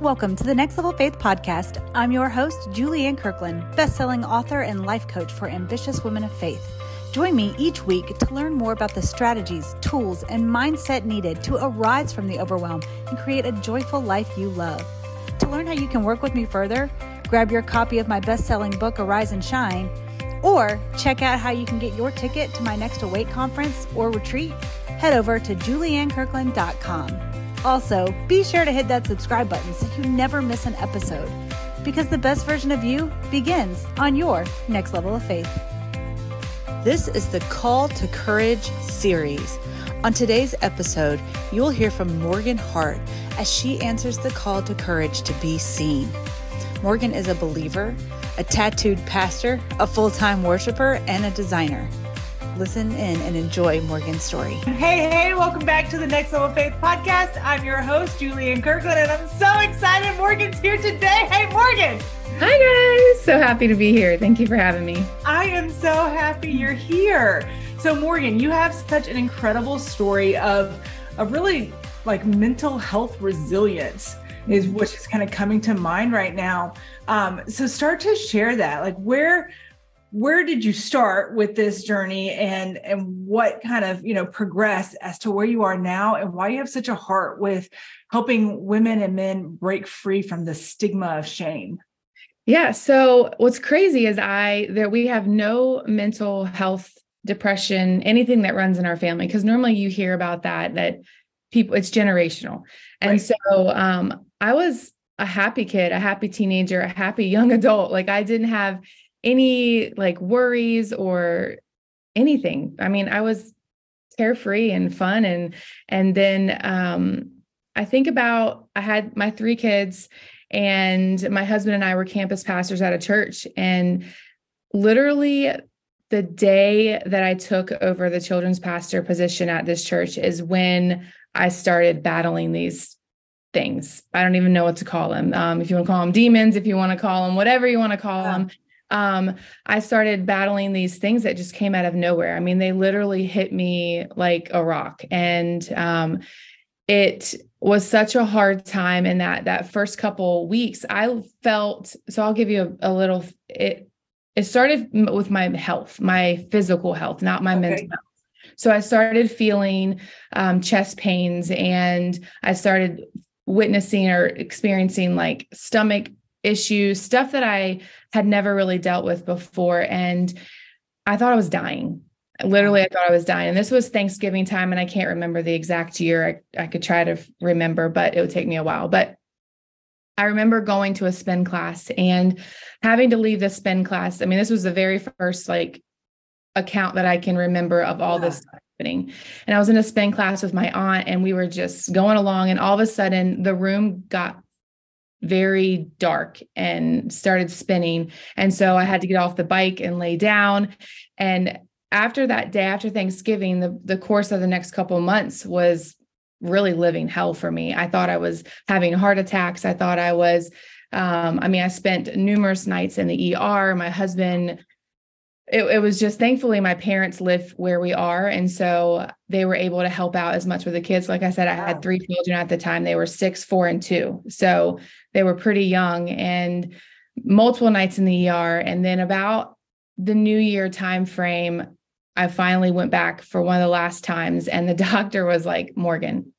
Welcome to the Next Level Faith podcast. I'm your host, Julianne Kirkland, best-selling author and life coach for ambitious women of faith. Join me each week to learn more about the strategies, tools, and mindset needed to arise from the overwhelm and create a joyful life you love. To learn how you can work with me further, grab your copy of my best-selling book Arise and Shine, or check out how you can get your ticket to my next Awake conference or retreat, head over to juliannekirkland.com. Also, be sure to hit that subscribe button so you never miss an episode because the best version of you begins on your next level of faith. This is the Call to Courage series. On today's episode, you will hear from Morgan Hart as she answers the call to courage to be seen. Morgan is a believer, a tattooed pastor, a full time worshiper, and a designer listen in and enjoy Morgan's story. Hey, hey, welcome back to the Next Level Faith podcast. I'm your host, Julianne Kirkland, and I'm so excited Morgan's here today. Hey, Morgan. Hi, guys. So happy to be here. Thank you for having me. I am so happy you're here. So, Morgan, you have such an incredible story of, of really like mental health resilience is which is kind of coming to mind right now. Um, so start to share that. Like where where did you start with this journey and and what kind of you know progress as to where you are now and why you have such a heart with helping women and men break free from the stigma of shame? Yeah so what's crazy is i that we have no mental health depression anything that runs in our family because normally you hear about that that people it's generational. And right. so um i was a happy kid a happy teenager a happy young adult. Like i didn't have any like worries or anything. I mean, I was carefree and fun and and then um I think about I had my three kids and my husband and I were campus pastors at a church and literally the day that I took over the children's pastor position at this church is when I started battling these things. I don't even know what to call them. Um, if you want to call them demons, if you want to call them whatever you want to call yeah. them um, I started battling these things that just came out of nowhere. I mean, they literally hit me like a rock. And um, it was such a hard time in that that first couple weeks. I felt so I'll give you a, a little it it started with my health, my physical health, not my okay. mental health. So I started feeling um, chest pains and I started witnessing or experiencing like stomach issues, stuff that I had never really dealt with before. And I thought I was dying. Literally, I thought I was dying. And this was Thanksgiving time, and I can't remember the exact year. I, I could try to remember, but it would take me a while. But I remember going to a spin class and having to leave the spin class. I mean, this was the very first like account that I can remember of all yeah. this happening. And I was in a spin class with my aunt, and we were just going along, and all of a sudden the room got very dark and started spinning. And so I had to get off the bike and lay down. And after that day, after Thanksgiving, the, the course of the next couple months was really living hell for me. I thought I was having heart attacks. I thought I was, um, I mean, I spent numerous nights in the ER. My husband it, it, was just thankfully my parents live where we are and so they were able to help out as much with the kids like i said i had three children at the time they were six four and two so they were pretty young and multiple nights in the er and then about the new year time frame i finally went back for one of the last times and the doctor was like morgan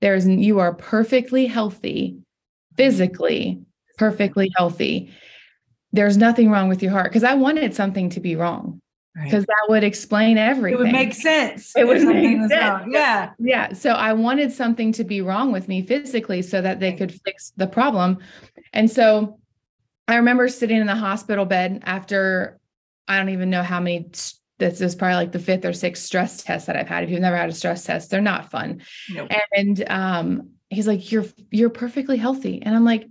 there's you are perfectly healthy physically perfectly healthy. There's nothing wrong with your heart. Because I wanted something to be wrong because right. that would explain everything. It would make sense. It would make sense. Yeah. Yeah. So I wanted something to be wrong with me physically so that they could fix the problem. And so I remember sitting in the hospital bed after I don't even know how many this is probably like the fifth or sixth stress test that I've had. If you've never had a stress test, they're not fun. Nope. And um, he's like, You're you're perfectly healthy. And I'm like,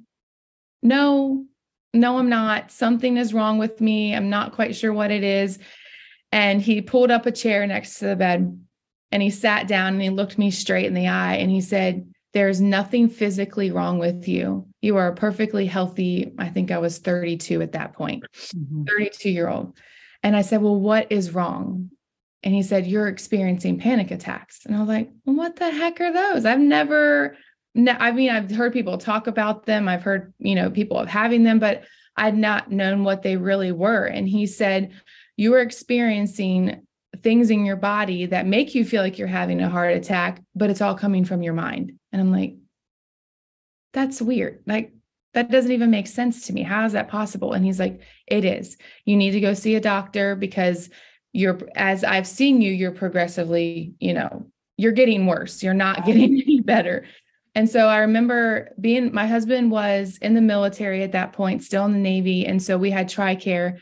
no, no, I'm not. Something is wrong with me. I'm not quite sure what it is. And he pulled up a chair next to the bed and he sat down and he looked me straight in the eye and he said, There's nothing physically wrong with you. You are perfectly healthy. I think I was 32 at that point, mm-hmm. 32 year old. And I said, Well, what is wrong? And he said, You're experiencing panic attacks. And I was like, well, What the heck are those? I've never no, I mean, I've heard people talk about them. I've heard, you know, people of having them, but I'd not known what they really were. And he said, You are experiencing things in your body that make you feel like you're having a heart attack, but it's all coming from your mind. And I'm like, That's weird. Like, that doesn't even make sense to me. How is that possible? And he's like, It is. You need to go see a doctor because you're, as I've seen you, you're progressively, you know, you're getting worse. You're not getting any better. And so I remember being my husband was in the military at that point, still in the Navy. And so we had TRICARE.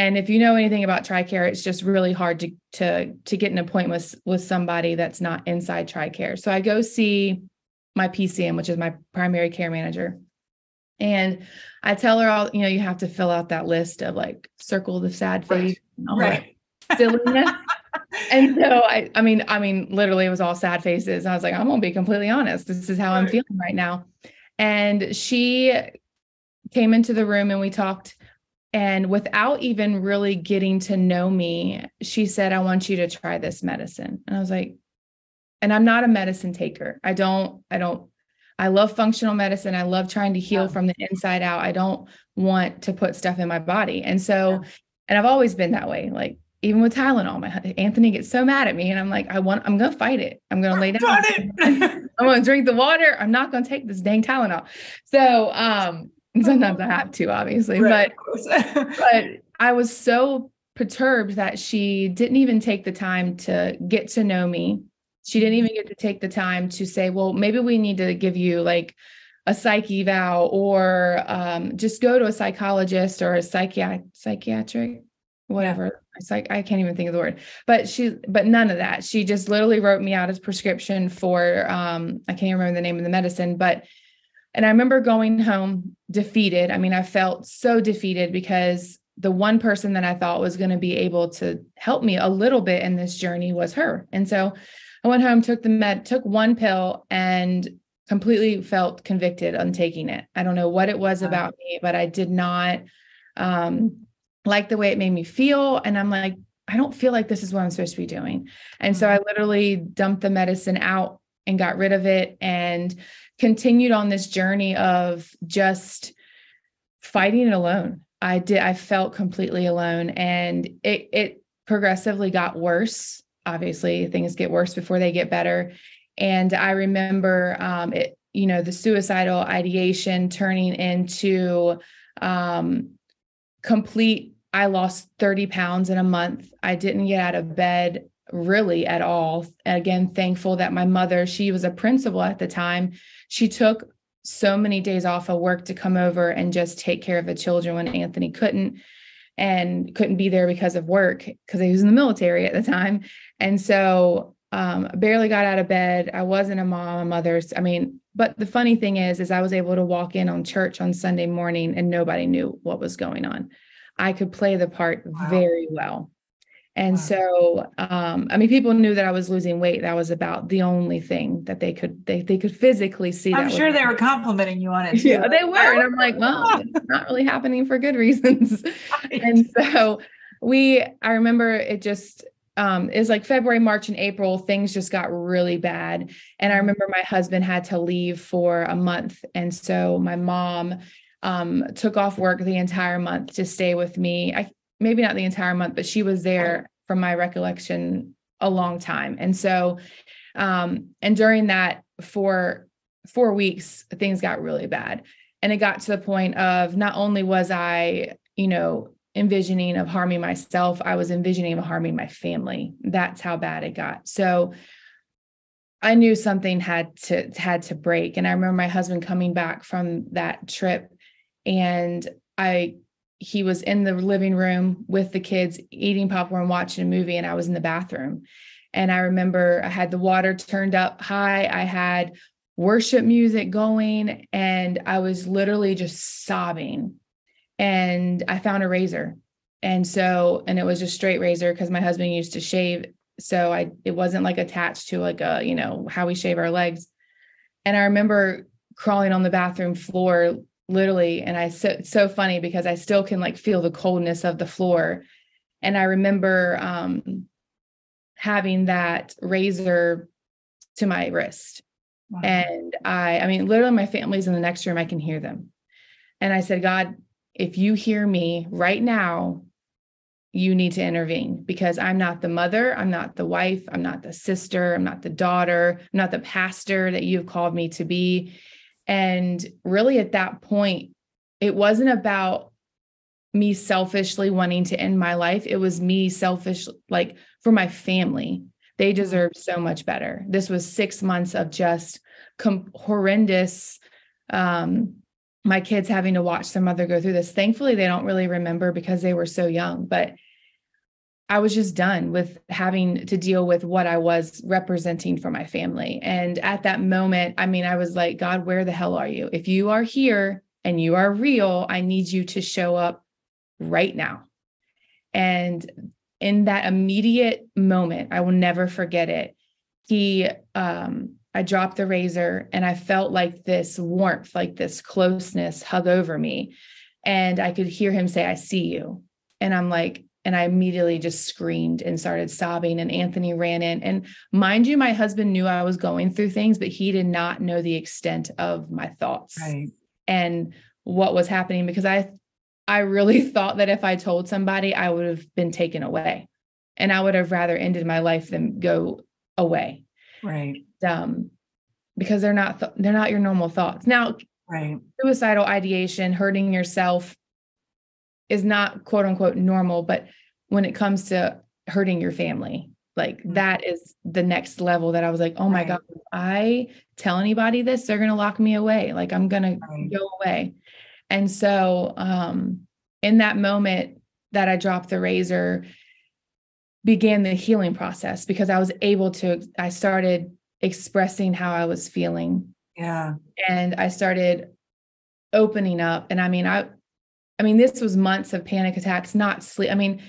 And if you know anything about TRICARE, it's just really hard to to to get an appointment with, with somebody that's not inside TRICARE. So I go see my PCM, which is my primary care manager. And I tell her all, you know, you have to fill out that list of like circle the sad face right. right. silliness and so I, I mean, I mean, literally it was all sad faces. I was like, I'm gonna be completely honest. This is how right. I'm feeling right now. And she came into the room and we talked. And without even really getting to know me, she said, I want you to try this medicine. And I was like, and I'm not a medicine taker. I don't, I don't, I love functional medicine. I love trying to heal yeah. from the inside out. I don't want to put stuff in my body. And so, yeah. and I've always been that way. Like even with Tylenol, my Anthony gets so mad at me, and I'm like, I want, I'm gonna fight it. I'm gonna lay down. I'm gonna drink the water. I'm not gonna take this dang Tylenol. So, um, sometimes I have to, obviously, right, but but I was so perturbed that she didn't even take the time to get to know me. She didn't even get to take the time to say, well, maybe we need to give you like a psych eval or um, just go to a psychologist or a psychiatric psychiatric? Whatever. It's like i can't even think of the word. But she but none of that. She just literally wrote me out a prescription for um i can't remember the name of the medicine but and i remember going home defeated i mean i felt so defeated because the one person that i thought was going to be able to help me a little bit in this journey was her and so i went home took the med took one pill and completely felt convicted on taking it i don't know what it was about me but i did not um like the way it made me feel. And I'm like, I don't feel like this is what I'm supposed to be doing. And so I mm-hmm. literally dumped the medicine out and got rid of it and continued on this journey of just fighting it alone. I did, I felt completely alone and it, it progressively got worse. Obviously, things get worse before they get better. And I remember um, it, you know, the suicidal ideation turning into um, complete I lost 30 pounds in a month. I didn't get out of bed really at all. And again, thankful that my mother, she was a principal at the time. She took so many days off of work to come over and just take care of the children when Anthony couldn't and couldn't be there because of work because he was in the military at the time. And so um, barely got out of bed. I wasn't a mom, a mother. I mean, but the funny thing is, is I was able to walk in on church on Sunday morning and nobody knew what was going on. I could play the part wow. very well. And wow. so, um, I mean, people knew that I was losing weight. That was about the only thing that they could they they could physically see. I'm sure they were complimenting you on it. Too. Yeah, they were, and I'm like, well, it's not really happening for good reasons. And so, we, I remember it just um, is like February, March, and April, things just got really bad. And I mm-hmm. remember my husband had to leave for a month. And so my mom um, took off work the entire month to stay with me. I maybe not the entire month, but she was there from my recollection a long time. And so, um, and during that for four weeks, things got really bad. And it got to the point of not only was I, you know, envisioning of harming myself, I was envisioning of harming my family. That's how bad it got. So I knew something had to had to break. And I remember my husband coming back from that trip and I he was in the living room with the kids eating popcorn watching a movie and I was in the bathroom. And I remember I had the water turned up high. I had worship music going and I was literally just sobbing and I found a razor. And so, and it was a straight razor because my husband used to shave. So I, it wasn't like attached to like a, you know, how we shave our legs. And I remember crawling on the bathroom floor, literally. And I, so, so funny because I still can like feel the coldness of the floor. And I remember um, having that razor to my wrist Wow. And I, I mean, literally, my family's in the next room. I can hear them. And I said, God, if you hear me right now, you need to intervene because I'm not the mother, I'm not the wife, I'm not the sister, I'm not the daughter, I'm not the pastor that you've called me to be. And really, at that point, it wasn't about me selfishly wanting to end my life. It was me selfish, like for my family. They mm-hmm. deserve so much better. This was six months of just com- horrendous. Um, my kids having to watch their mother go through this. Thankfully, they don't really remember because they were so young, but I was just done with having to deal with what I was representing for my family. And at that moment, I mean, I was like, God, where the hell are you? If you are here and you are real, I need you to show up right now. And in that immediate moment, I will never forget it. He, um, I dropped the razor and I felt like this warmth, like this closeness hug over me. And I could hear him say, I see you. And I'm like, and I immediately just screamed and started sobbing. And Anthony ran in. And mind you, my husband knew I was going through things, but he did not know the extent of my thoughts right. and what was happening because I I really thought that if I told somebody, I would have been taken away. And I would have rather ended my life than go away. Right. Um, because they're not th- they're not your normal thoughts. Now, right. Suicidal ideation, hurting yourself is not quote unquote normal, but when it comes to hurting your family, like mm-hmm. that is the next level that I was like, oh my right. God, if I tell anybody this, they're gonna lock me away. Like I'm gonna right. go away. And so um, in that moment that I dropped the razor, began the healing process because I was able to, I started expressing how I was feeling. Yeah. And I started opening up. And I mean, I, I mean, this was months of panic attacks, not sleep. I mean,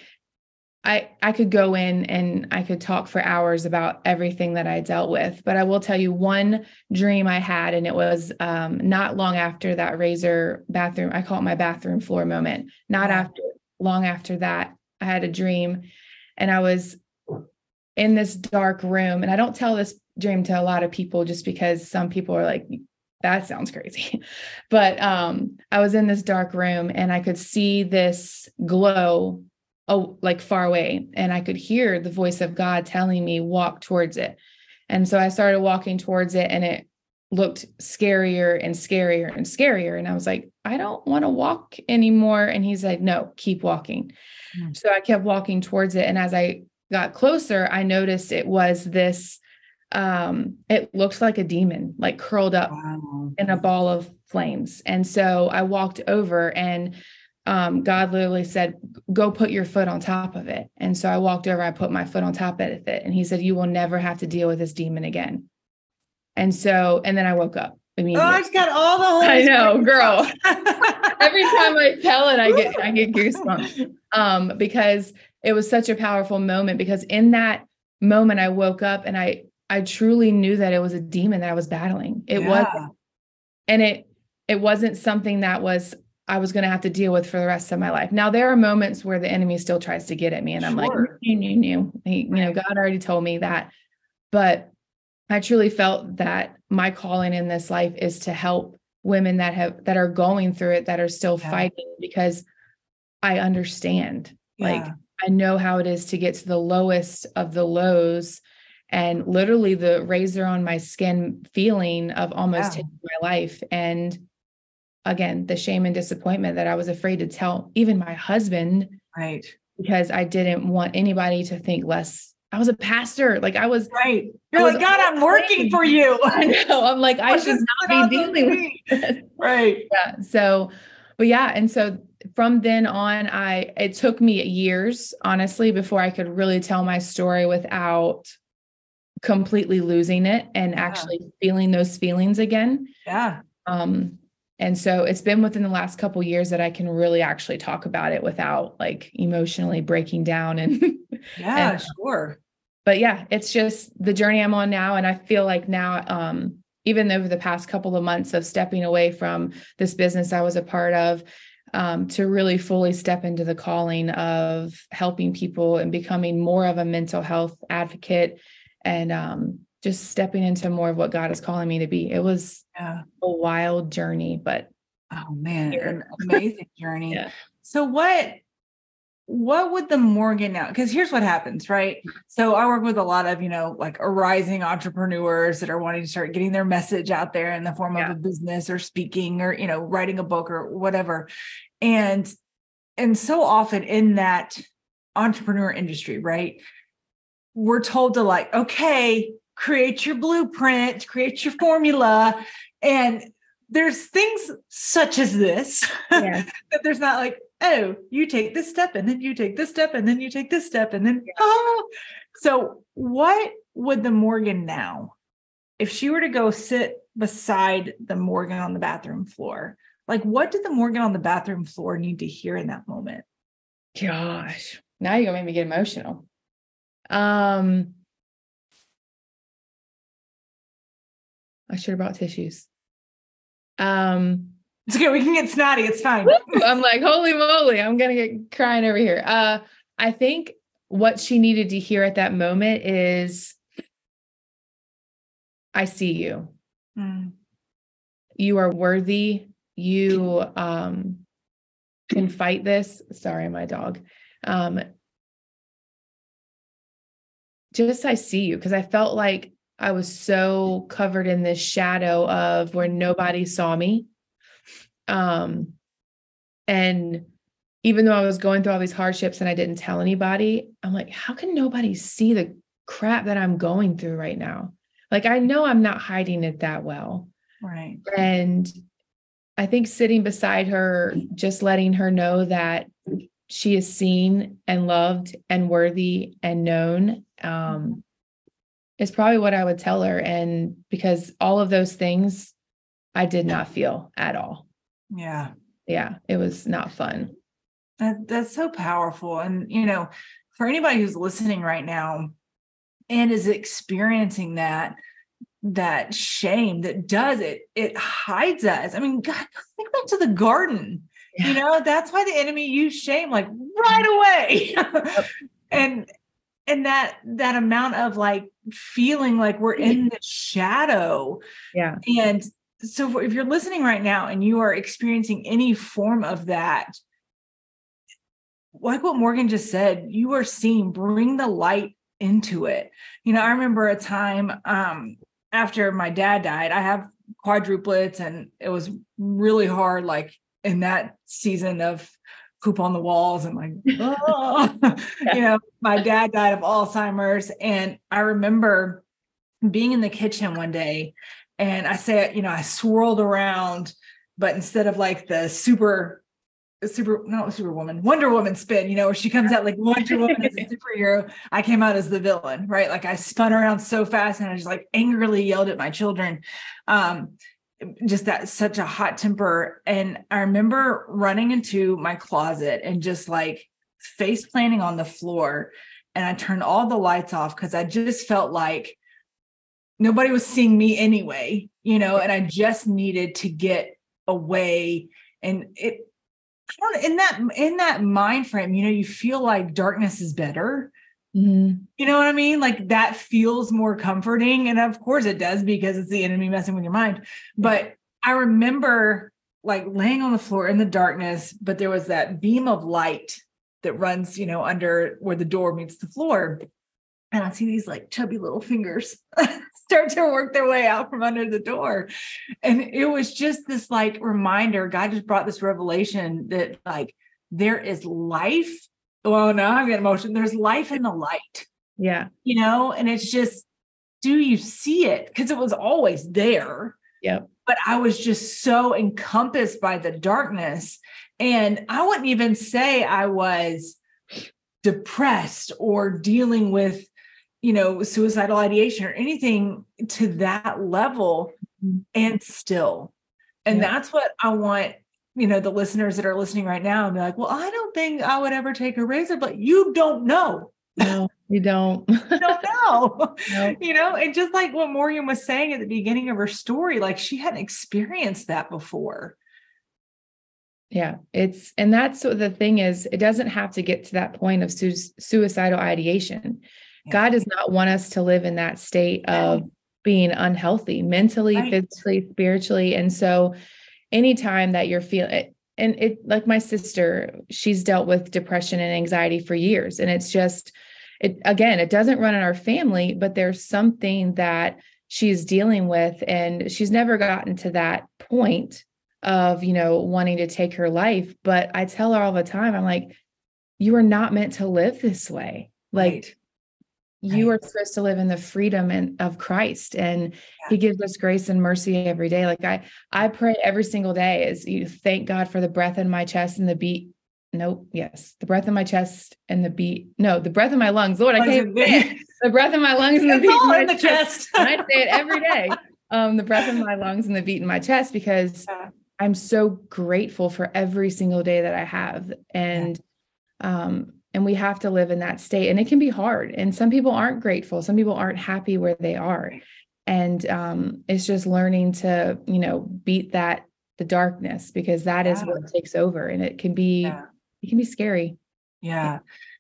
I I could go in and I could talk for hours about everything that I dealt with, but I will tell you one dream I had, and it was um, not long after that razor bathroom. I call it my bathroom floor moment. Not after long after that, I had a dream, and I was in this dark room. And I don't tell this dream to a lot of people just because some people are like, that sounds crazy. but um, I was in this dark room and I could see this glow oh like far away and i could hear the voice of god telling me walk towards it. And so i started walking towards it and it looked scarier and scarier and scarier. And i was like i don't want to walk anymore. And he's like no keep walking. Mm. so i kept walking towards it. And as i got closer i noticed it was this um it looked like a demon like curled up wow. in a ball of flames and so i walked over and um, God literally said, Go put your foot on top of it. And so I walked over, I put my foot on top of it, and he said, You will never have to deal with this demon again. And so, and then I woke up immediately. Oh, I've got all the whole I know, girl. Every time I tell it, I get I get goosebumps. Um, because it was such a powerful moment because in that moment I woke up and I I truly knew that it was a demon that I was battling. It yeah. was and it it wasn't something that was I was going to have to deal with for the rest of my life. Now there are moments where the enemy still tries to get at me, and I'm like, you knew, knew, you know, God already told me that. But I truly felt that my calling in this life is to help women that have that are going through it that are still yeah. fighting because I understand. Yeah. Like I know how it is to get to the lowest of the lows and literally the razor on my skin feeling of almost taking my life and again the shame and disappointment that I was afraid to tell even my husband. Right. Because I didn't want anybody to think less. I was a pastor. Like I was right. You're like, God, I'm working for you. I know. I'm like, I should not be dealing with it. Right. Yeah. So, but yeah. And so from then on, I it took me years, honestly, before I could really tell my story without completely losing it and yeah. actually feeling those feelings again. Yeah. Um, and so it's been within the last couple years that I can really actually talk about it without like emotionally breaking down and yeah, and, sure. But yeah, it's just the journey I'm on now and I feel like now um even over the past couple of months of stepping away from this business I was a part of um, to really fully step into the calling of helping people and becoming more of a mental health advocate and um, just stepping into more of what God is calling me to be. It was Yeah. a wild journey, but Oh man, Here. an amazing journey. Yeah. So what what would the Morgan now? Because here's what happens, right? So I work with a lot of, you know, like arising entrepreneurs that are wanting to start getting their message out there in the form Yeah. of a business or speaking or, you know, writing a book or whatever. And and so often in that entrepreneur industry, right? We're told to like, okay, create your blueprint, create your formula. And there's things such as this yeah. that there's not like, oh, you take this step and then you take this step and then you take this step and then oh. So what would the Morgan now, if she were to go sit beside the Morgan on the bathroom floor, like what did the Morgan on the bathroom floor need to hear in that moment? Gosh, now you're gonna make me get emotional. Um, I should have brought tissues. Um, It's okay, we can get snotty, it's fine. I'm like, holy moly, I'm gonna get crying over here. Uh, I think what she needed to hear at that moment is, I see you. Mm, You are worthy. You um can fight this. Sorry, my dog. Um, just I see you because I felt like I was so covered in this shadow of where nobody saw me. Um, and even though I was going through all these hardships and I didn't tell anybody, I'm like, how can nobody see the crap that I'm going through right now? Like, I know I'm not hiding it that well. right. And I think sitting beside her, just letting her know that she is seen and loved and worthy and known um, is probably what I would tell her. And because all of those things I did not feel at all. Yeah. Yeah, it was not fun. That, that's so powerful. And, you know, for anybody who's listening right now and is experiencing that, that shame that does it, it hides us. I mean, God, think back to the garden. You know, that's why the enemy used shame like right away. and and that that amount of like feeling like we're in the shadow Yeah. and so if you're listening right now and you are experiencing any form of that, like what Morgan just said, you are seeing, bring the light into it. You know, I remember a time um, after my dad died, I have quadruplets and it was really hard, like in that season of poop on the walls and like, oh. you know, my dad died of Alzheimer's. And I remember being in the kitchen one day and I say, you know, I swirled around, but instead of like the super, super, not superwoman, Wonder Woman spin, you know, where she comes out like Wonder Woman as a superhero, I came out as the villain, right? Like I spun around so fast and I just like angrily yelled at my children. Um, just that such a hot temper. And I remember running into my closet and just like face planting on the floor. And I turned all the lights off because I just felt like nobody was seeing me anyway, you know, and I just needed to get away. And it in that in that mind frame, you know, you feel like darkness is better. Mhm. You know what I mean? Like that feels more comforting. And of course it does because it's the enemy messing with your mind. But I remember like laying on the floor in the darkness, but there was that beam of light that runs, you know, under where the door meets the floor. And I see these like chubby little fingers start to work their way out from under the door. And it was just this like reminder. God just brought this revelation that like there is life. Well, now I'm getting emotional. There's life in the light, Yeah. you know, and it's just, do you see it? Because it was always there Yeah. but I was just so encompassed by the darkness. And I wouldn't even say I was depressed or dealing with, you know, suicidal ideation or anything to that level. Mhm. And still, and Yeah. that's what I want. You know, the listeners that are listening right now and be like, well, I don't think I would ever take a razor, but you don't know. No, you don't. You don't know. You know, and just like what Morgan was saying at the beginning of her story, like she hadn't experienced that before. Yeah, it's and that's what the thing is. It doesn't have to get to that point of su- suicidal ideation. Yeah. God does not want us to live in that state of being unhealthy mentally, right. physically, spiritually. And so anytime that you're feeling and it like my sister, she's dealt with depression and anxiety for years. And it's just it again, it doesn't run in our family, but there's something that she's dealing with. And she's never gotten to that point of, you know, wanting to take her life. But I tell her all the time, I'm like, you are not meant to live this way. Like you right. are supposed to live in the freedom and of Christ and yeah. he gives us grace and mercy every day like I I pray every single day is you thank God for the breath in my chest and the beat nope yes the breath in my chest and the beat no the breath in my lungs Lord I can't the breath in my lungs and the beat in, my the chest, chest. I say it every day um the breath in my lungs and the beat in my chest because yeah. I'm so grateful for every single day that I have and yeah. um and we have to live in that state and it can be hard and some people aren't grateful some people aren't happy where they are and um, it's just learning to you know beat that the darkness because that yeah. is what takes over and it can be yeah. it can be scary yeah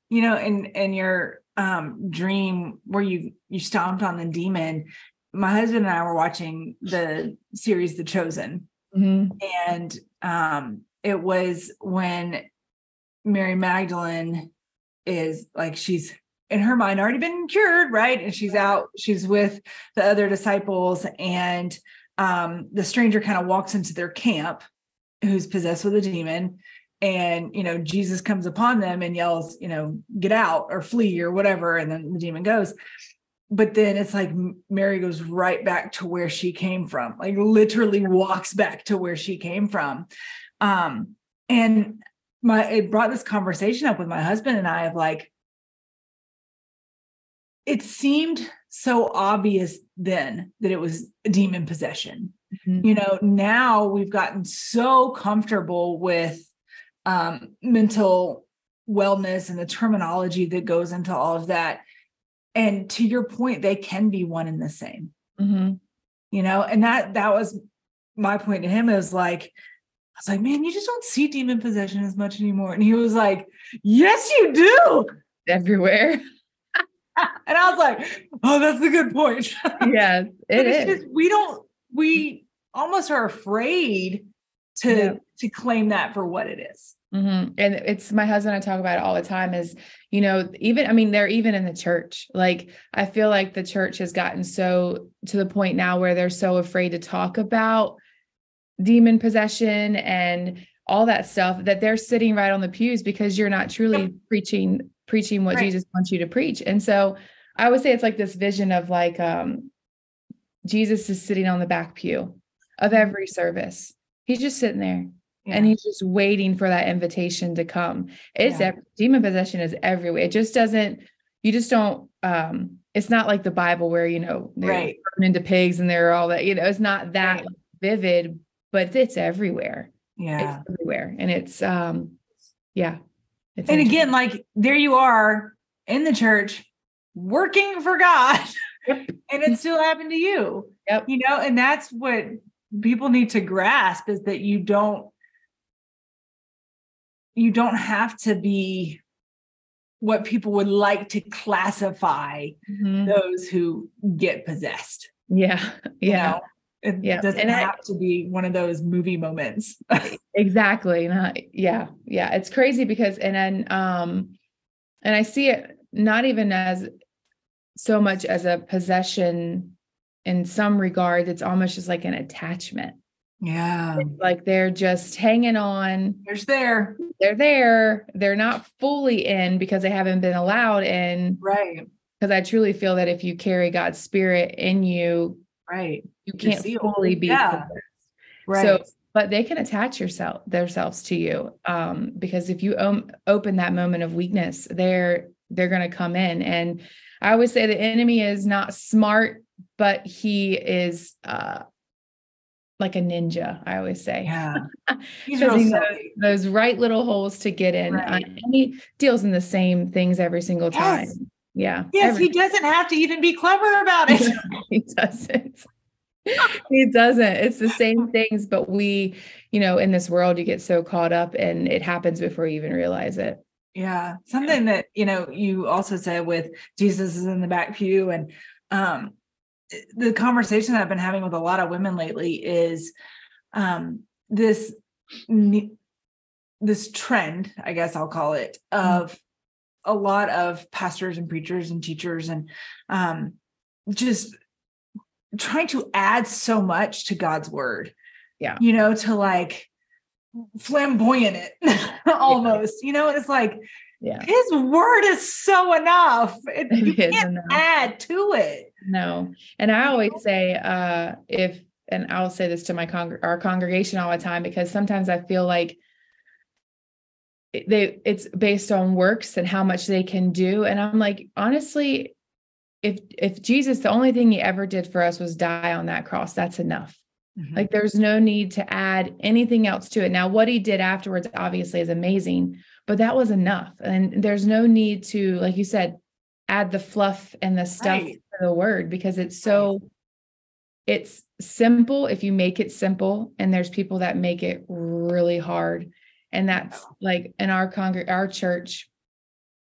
you know and and your um dream where you you stomped on the demon my husband and i were watching the series the chosen mm-hmm. and um it was when mary magdalene is like she's in her mind already been cured, right? And she's out, she's with the other disciples, and um, the stranger kind of walks into their camp who's possessed with a demon. And you know, Jesus comes upon them and yells, you know, get out or flee or whatever. And then the demon goes. But then it's like Mary goes right back to where she came from, like literally walks back to where she came from. Um, and my it brought this conversation up with my husband and I of like it seemed so obvious then that it was demon possession. Mm-hmm. You know, now we've gotten so comfortable with um, mental wellness and the terminology that goes into all of that. And to your point, they can be one and the same. Mm-hmm. You know, and that that was my point to him is like was like, man, you just don't see demon possession as much anymore. And he was like, yes, you do. Everywhere. and I was like, oh, that's a good point. yes, it is. Just, we don't, we almost are afraid to yeah. to claim that for what it is. Mm-hmm. And it's my husband. I talk about it all the time. Is you know even I mean they're even in the church. Like I feel like the church has gotten so to the point now where they're so afraid to talk about demon possession and all that stuff that they're sitting right on the pews because you're not truly preaching preaching what right. Jesus wants you to preach. And so I would say it's like this vision of like um Jesus is sitting on the back pew of mm-hmm. every service. He's just sitting there yeah. and he's just waiting for that invitation to come. It's yeah. demon possession is everywhere. It just doesn't you just don't um it's not like the Bible where you know they're right. into pigs and they're all that, you know, it's not that right. vivid, but it's everywhere. Yeah. It's everywhere. And it's um yeah. It's and again, like there you are in the church working for God. Yep. and it still happened to you. Yep. You know, and that's what people need to grasp is that you don't you don't have to be what people would like to classify mm-hmm. those who get possessed. Yeah. Yeah. You know? It yeah. doesn't and have I, to be one of those movie moments. exactly. Not, yeah. Yeah. It's crazy because, and then, um, and I see it not even as so much as a possession in some regards, it's almost just like an attachment. Yeah. It's like they're just hanging on. There's there. They're there. They're not fully in because they haven't been allowed in. Right. Because I truly feel that if you carry God's spirit in you, right you can't fully be yeah. right so but they can attach yourself themselves to you um, because if you open that moment of weakness they're they're going to come in. And i always say the enemy is not smart but he is uh, like a ninja i always say. Yeah. He knows those right little holes to get in. Right. uh, and he deals in the same things every single time. Yes. yeah yes every- he doesn't have to even be clever about it. He doesn't he doesn't. It's the same things, but we, you know, in this world, you get so caught up and it happens before you even realize it. Yeah. Something that, you know, you also said with Jesus is in the back pew and um the conversation I've been having with a lot of women lately is um this this trend, I guess I'll call it, mm-hmm. of a lot of pastors and preachers and teachers and um just trying to add so much to God's word. Yeah. You know, to like flamboyant it almost, yeah. you know, it's like, yeah, his word is so enough. It, you can't enough. add to it. No. And I always say, uh, if, and I'll say this to my con- our congregation all the time, because sometimes I feel like they it's based on works and how much they can do. And I'm like, honestly, if if Jesus, the only thing he ever did for us was die on that cross, that's enough. Mm-hmm. Like there's no need to add anything else to it. Now, what he did afterwards obviously is amazing, but that was enough. And there's no need to, like you said, add the fluff and the stuff right. to the word because it's so it's simple if you make it simple. And there's people that make it really hard. And that's like in our congr our church,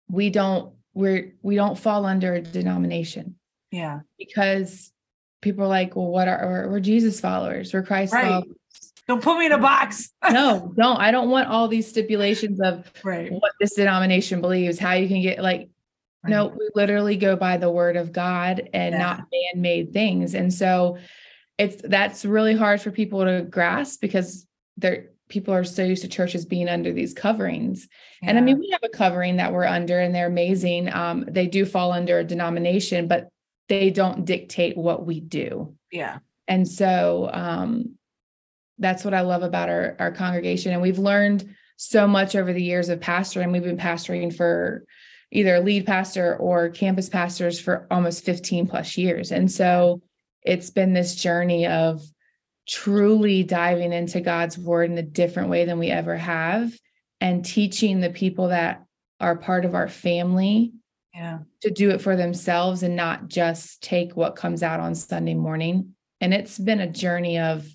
we don't we're we don't fall under a denomination. Yeah. Because people are like, well, what are we're, we're Jesus followers, we're Christ right. followers. Don't put me in a box. no, don't. I don't want all these stipulations of right. what this denomination believes, how you can get like right. no, we literally go by the word of God and yeah. not man-made things. And so it's that's really hard for people to grasp because they're people are so used to churches being under these coverings. Yeah. And I mean, we have a covering that we're under and they're amazing. Um, they do fall under a denomination, but they don't dictate what we do. Yeah. And so um, that's what I love about our, our congregation. And we've learned so much over the years of pastoring. We've been pastoring for either lead pastor or campus pastors for almost 15 plus years. And so it's been this journey of truly diving into God's word in a different way than we ever have and teaching the people that are part of our family yeah. to do it for themselves and not just take what comes out on Sunday morning. And it's been a journey of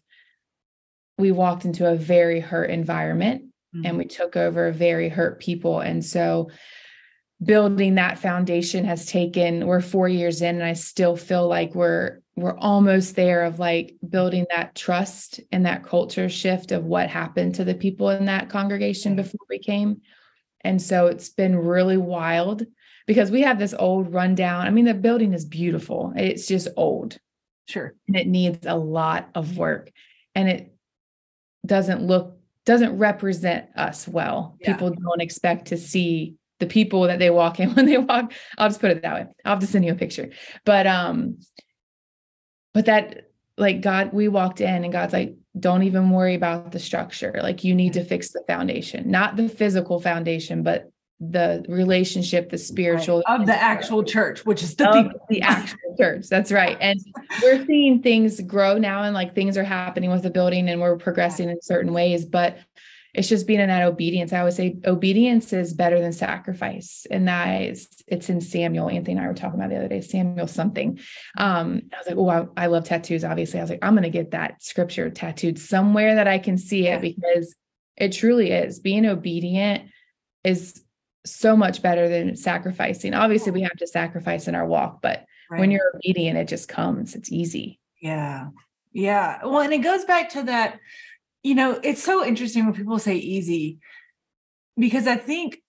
we walked into a very hurt environment mm-hmm. and we took over very hurt people. And so building that foundation has taken we're 4 years in and I still feel like we're we're almost there of like building that trust and that culture shift of what happened to the people in that congregation before we came. And so it's been really wild because we have this old rundown. I mean, the building is beautiful. It's just old. Sure. And it needs a lot of work. And it doesn't look, doesn't represent us well. Yeah. People don't expect to see the people that they walk in when they walk. I'll just put it that way. I'll have to send you a picture. But um, but that like God, we walked in and God's like, don't even worry about the structure. Like you need to fix the foundation, not the physical foundation, but the relationship, the spiritual right. of the actual church, which is the the actual church. That's right. And we're seeing things grow now and like things are happening with the building and we're progressing in certain ways. But it's just being in that obedience. I always say obedience is better than sacrifice. And that is, it's in Samuel. Anthony and I were talking about the other day, Samuel something. Um, I was like, oh, I, I love tattoos. Obviously, I was like, I'm going to get that scripture tattooed somewhere that I can see it because it truly is. Being obedient is so much better than sacrificing. Obviously, we have to sacrifice in our walk, but right. when you're obedient, it just comes. It's easy. Yeah. Yeah. Well, and it goes back to that you know, it's so interesting when people say easy because I think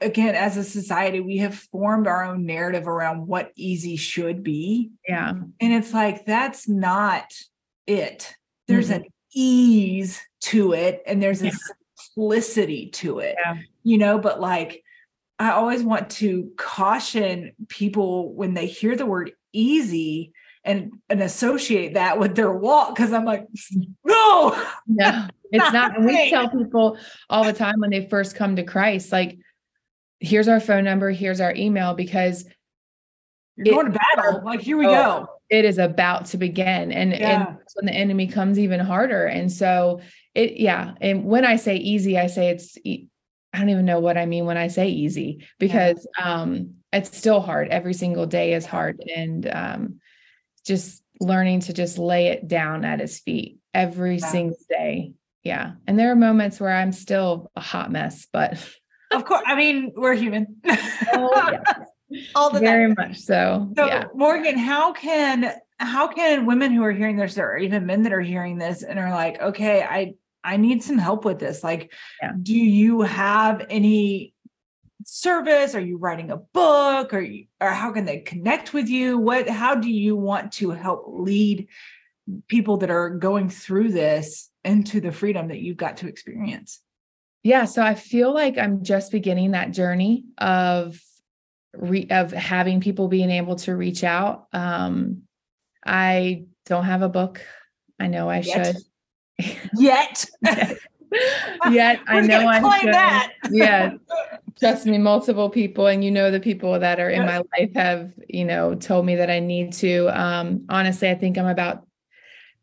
again as a society we have formed our own narrative around what easy should be. Yeah. And it's like that's not it. There's mm-hmm. an ease to it and there's yeah. a simplicity to it. Yeah. You know, but like I always want to caution people when they hear the word easy and and associate that with their walk because I'm like, no, no, it's not. and we tell people all the time when they first come to Christ, like, here's our phone number, here's our email, because you're going to battle. Like, here we oh, go. It is about to begin. And, yeah. and when the enemy comes even harder. And so it, yeah. And when I say easy, I say it's I don't even know what I mean when I say easy because yeah. um it's still hard. Every single day is hard. And um just learning to just lay it down at his feet every yeah. single day. Yeah. And there are moments where I'm still a hot mess, but of course. I mean, we're human. Oh, yes. All the Very time. much so. So yeah. Morgan, how can how can women who are hearing this or even men that are hearing this and are like, okay, I I need some help with this. Like, Yeah. do you have any service? Are you writing a book or you, or how can they connect with you? What how do you want to help lead people that are going through this into the freedom that you've got to experience? Yeah, so I feel like I'm just beginning that journey of re- of having people being able to reach out. Um, I don't have a book. I know I Yet. should. Yet. Yet I know I claim should. that. Yeah, trust me, multiple people, and you know the people that are in Yes. my life have you know told me that I need to. Um, honestly, I think I'm about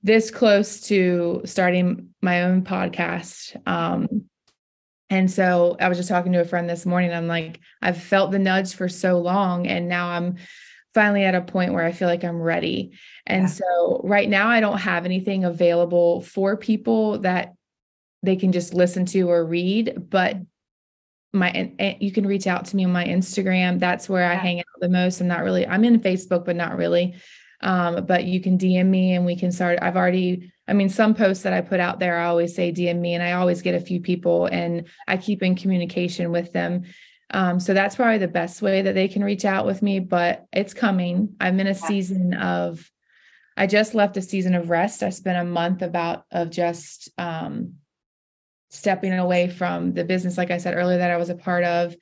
this close to starting my own podcast. Um, and so I was just talking to a friend this morning. I'm like, I've felt the nudge for so long, and now I'm finally at a point where I feel like I'm ready. And Yeah. so right now, I don't have anything available for people that they can just listen to or read, but my and, you can reach out to me on my Instagram. That's where I hang out the most. I'm not really I'm in Facebook, but not really. Um, but you can DM me and we can start. I've already, I mean, some posts that I put out there, I always say DM me, and I always get a few people and I keep in communication with them. Um, so that's probably the best way that they can reach out with me, but it's coming. I'm in a season of I just left a season of rest. I spent a month about of just um stepping away from the business, like I said earlier, that I was a part of,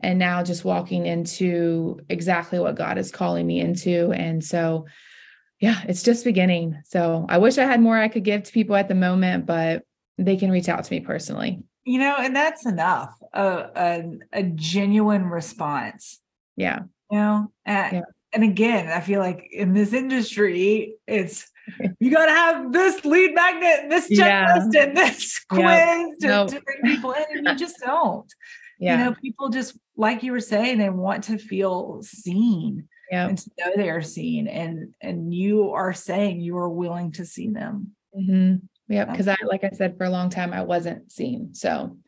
and now just walking into exactly what God is calling me into. And so, yeah, it's just beginning. So I wish I had more I could give to people at the moment, but they can reach out to me personally. You know, and that's enough. A a, a genuine response. Yeah. You know, and, Yeah. and again, I feel like in this industry, it's you got to have this lead magnet, this Yeah. checklist, and this quiz Yep. to, Nope. to bring people in, and you just don't. Yeah. You know, people just like you were saying, they want to feel seen yeah. and to know they are seen, and and you are saying you are willing to see them. hmm Yeah, because I, like I said, for a long time I wasn't seen. So,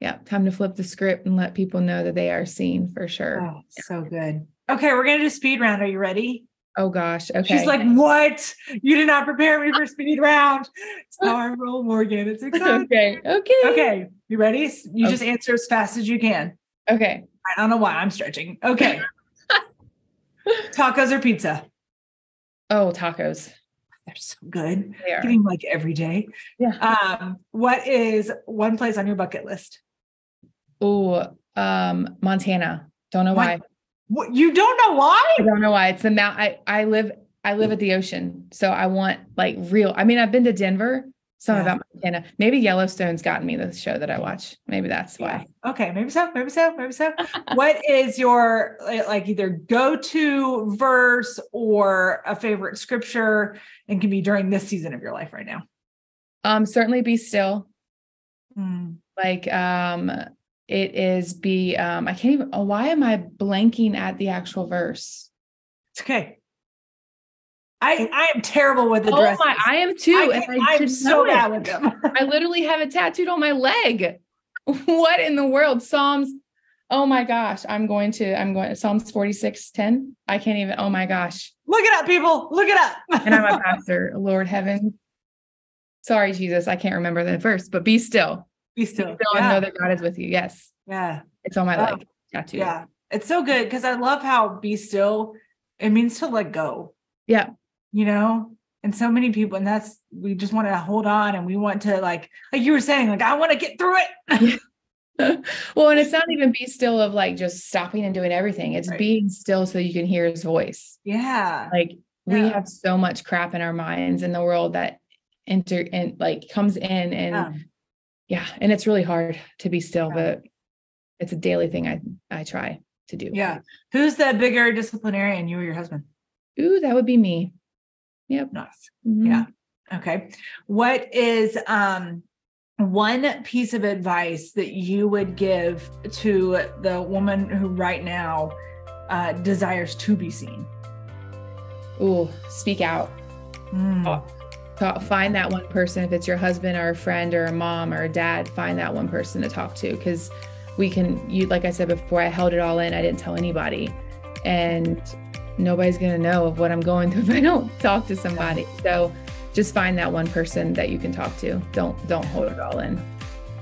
yeah, time to flip the script and let people know that they are seen for sure. Oh, so good. Okay, we're gonna do speed round. Are you ready? Oh gosh, okay. She's like, "What? You did not prepare me for speed round." It's roll, Morgan. It's exciting. okay, okay, Okay, you ready? You just answer as fast as you can. okay. I don't know why I'm stretching. Okay. Tacos or pizza? Oh, tacos. They're so good. They are. Getting like every day. Yeah. Um, what is one place on your bucket list? Oh, um, Montana. Don't know Mon- why. What you don't know why? I don't know why. It's the mount. I I live I live at the ocean, so I want like real. I mean, I've been to Denver. Some Yeah. about Montana. Maybe Yellowstone's gotten me the show that I watch. Maybe that's why. Okay, maybe so, maybe so, maybe so. what is your like either go-to verse or a favorite scripture and can be during this season of your life right now? Um, certainly be still. Hmm. like um it is be um i can't even oh, why am i blanking at the actual verse It's okay. I I am terrible with the oh dresses. my i am too I can- I I'm should so bad it. with them. i literally have it tattooed on my leg what in the world psalms oh my gosh i'm going to i'm going psalms 46 10 i can't even oh my gosh Look it up, people. Look it up. and i'm a pastor lord heaven sorry jesus i can't remember the verse but be still Be still. still Yeah. know that god is with you yes yeah. it's on my Oh, leg tattooed Yeah. It's so good because I love how be still, it means to let go. Yeah. You know? And so many people, and that's we just want to hold on and we want to like, like you were saying, like, I want to get through it. well, and it's not even be still of like just stopping and doing everything. It's Right. being still so you can hear his voice. Yeah. Like we have so much crap in our minds in the world that enter and like comes in and Yeah. Yeah, and it's really hard to be still, Yeah. but it's a daily thing I I try to do. Yeah. Who's the bigger disciplinarian, you or your husband? Ooh, that would be me. Yep. Nice. Mhm. Yeah. Okay. What is um one piece of advice that you would give to the woman who right now uh, desires to be seen? Ooh, speak out. Mm. Oh. Talk, find that one person if it's your husband or a friend or a mom or a dad find that one person to talk to because we can you like I said before, I held it all in. I didn't tell anybody. And nobody's gonna know of what I'm going through if I don't talk to somebody. So just find that one person that you can talk to. Don't don't hold it all in.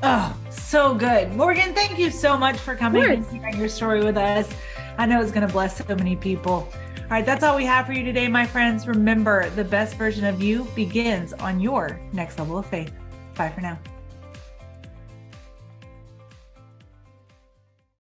Oh, so good. Morgan, thank you so much for coming and sharing your story with us. I know it's going to bless so many people. All right, that's all we have for you today, my friends. Remember, the best version of you begins on your next level of faith. Bye for now.